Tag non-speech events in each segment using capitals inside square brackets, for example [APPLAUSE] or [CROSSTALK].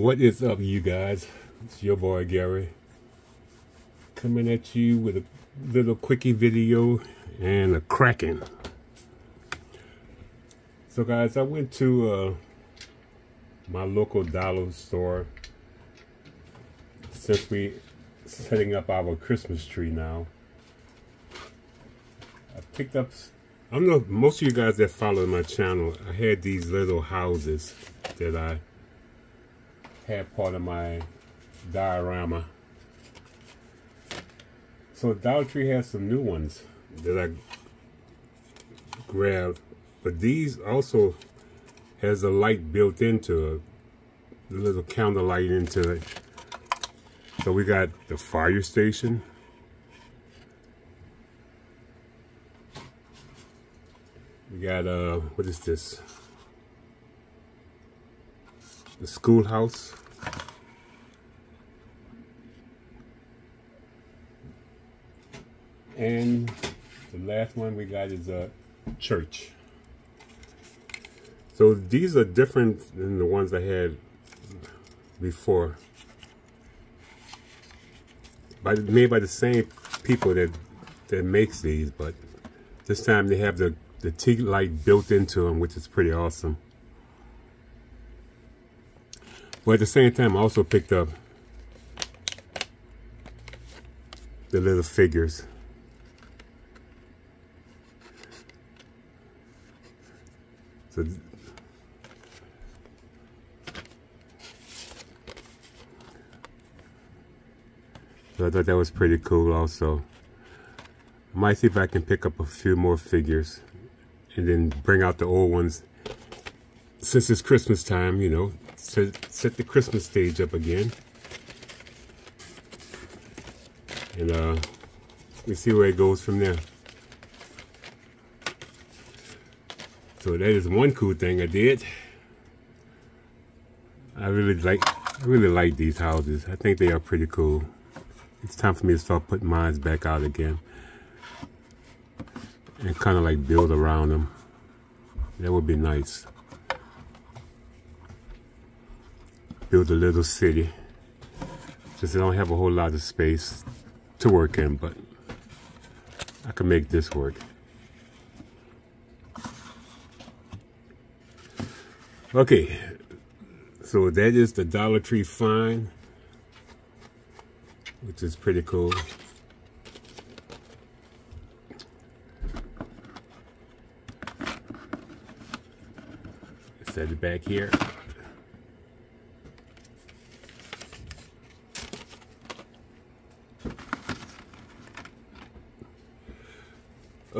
What is up, you guys? It's your boy Gary coming at you with a little quickie video and a cracking. So, guys, I went to uh, my local dollar store since we setting up our Christmas tree now. I picked up. I don't know most of you guys that follow my channel. I had these little houses that I had part of my diorama. So Dollar Tree has some new ones that I grabbed, but these also has a light built into it, a little counter light into it. So we got the fire station. We got, uh, what is this? The schoolhouse. And the last one we got is a church. So these are different than the ones I had before. By, made by the same people that that makes these, but this time they have the, the teak light built into them, which is pretty awesome. But at the same time, I also picked up the little figures. So, so I thought that was pretty cool also. I might see if I can pick up a few more figures and then bring out the old ones. Since it's Christmas time, you know, set, set the Christmas stage up again. And uh, we see where it goes from there. So that is one cool thing I did. I really like I really like these houses. I think they are pretty cool. It's time for me to start putting mines back out again. And kind of like build around them. That would be nice. Build a little city. Just I don't have a whole lot of space to work in, but I can make this work. Okay, so that is the Dollar Tree Find, which is pretty cool. Set it back here.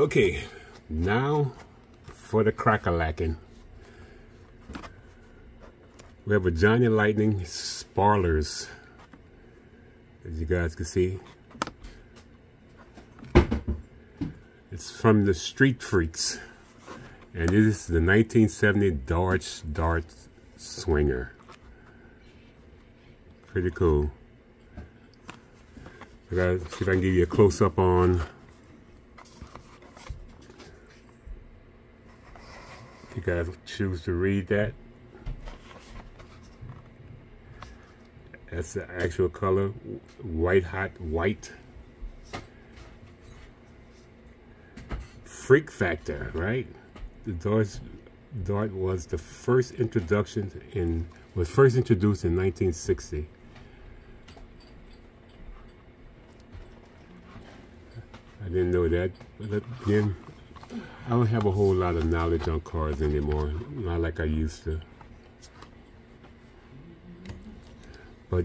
Okay, now for the crack-a-lacking. We have a Johnny Lightning Sparlers, as you guys can see. It's from the Street Freaks. And this is the 1970 Dodge Dart Swinger. Pretty cool. I gotta see if I can give you a close-up on you guys choose to read that. That's the actual color, white hot white. Freak factor, right? The Dart, Dart was the first introduction in, was first introduced in 1960. I didn't know that, but again, I don't have a whole lot of knowledge on cars anymore, not like I used to. But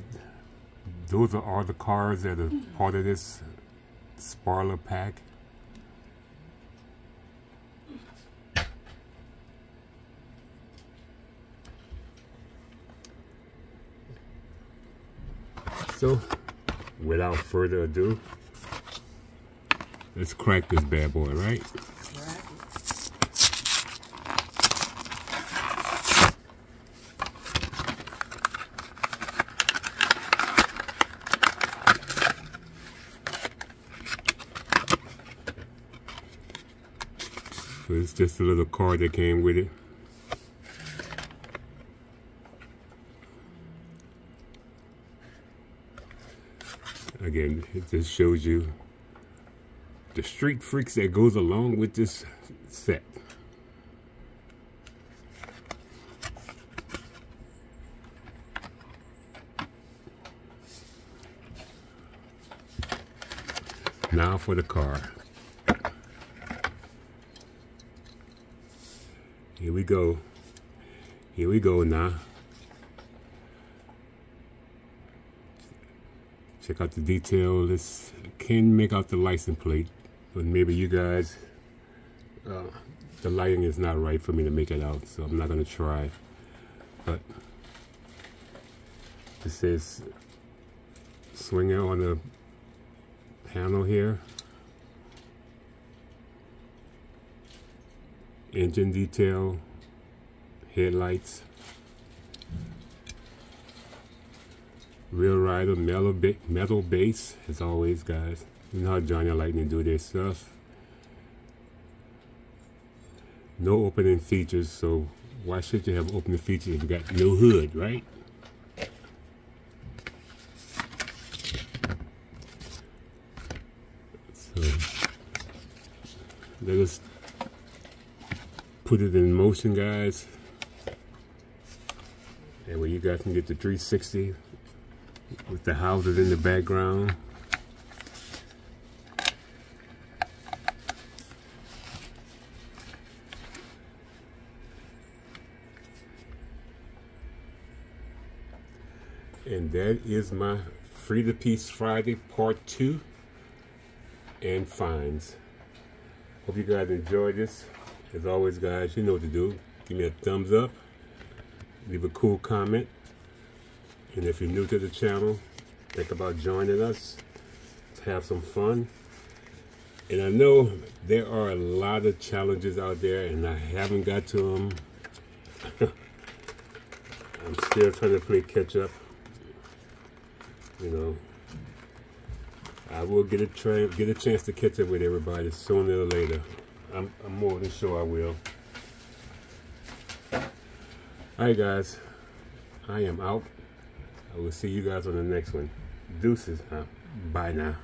those are all the cars that are part of this Sparler pack. So, without further ado, let's crack this bad boy, right? just a little card that came with it. Again, it just shows you the street freaks that goes along with this set. Now for the car. Here we go. Here we go now. Check out the detail. This can make out the license plate, but maybe you guys, uh, the lighting is not right for me to make it out, so I'm not gonna try. But it says swinger on the panel here. Engine detail, headlights. Real Rider metal, ba metal base, as always, guys. You know how Johnny Lightning do their stuff. No opening features, so why should you have opening features if you got no hood, right? So let us put it in motion, guys. And where you guys can get the 360 with the houses in the background. And that is my Free the Piece Friday Part 2 and finds. Hope you guys enjoyed this. As always, guys, you know what to do. Give me a thumbs up. Leave a cool comment. And if you're new to the channel, think about joining us to have some fun. And I know there are a lot of challenges out there and I haven't got to them. [LAUGHS] I'm still trying to play catch up. You know, I will get a get a chance to catch up with everybody sooner or later. I'm, I'm more than sure I will. Alright guys, I am out. I will see you guys on the next one. Deuces. Bye now.